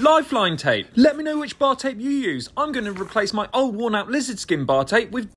Lifeline tape. Let me know which bar tape you use. I'm going to replace my old worn out lizard skin bar tape with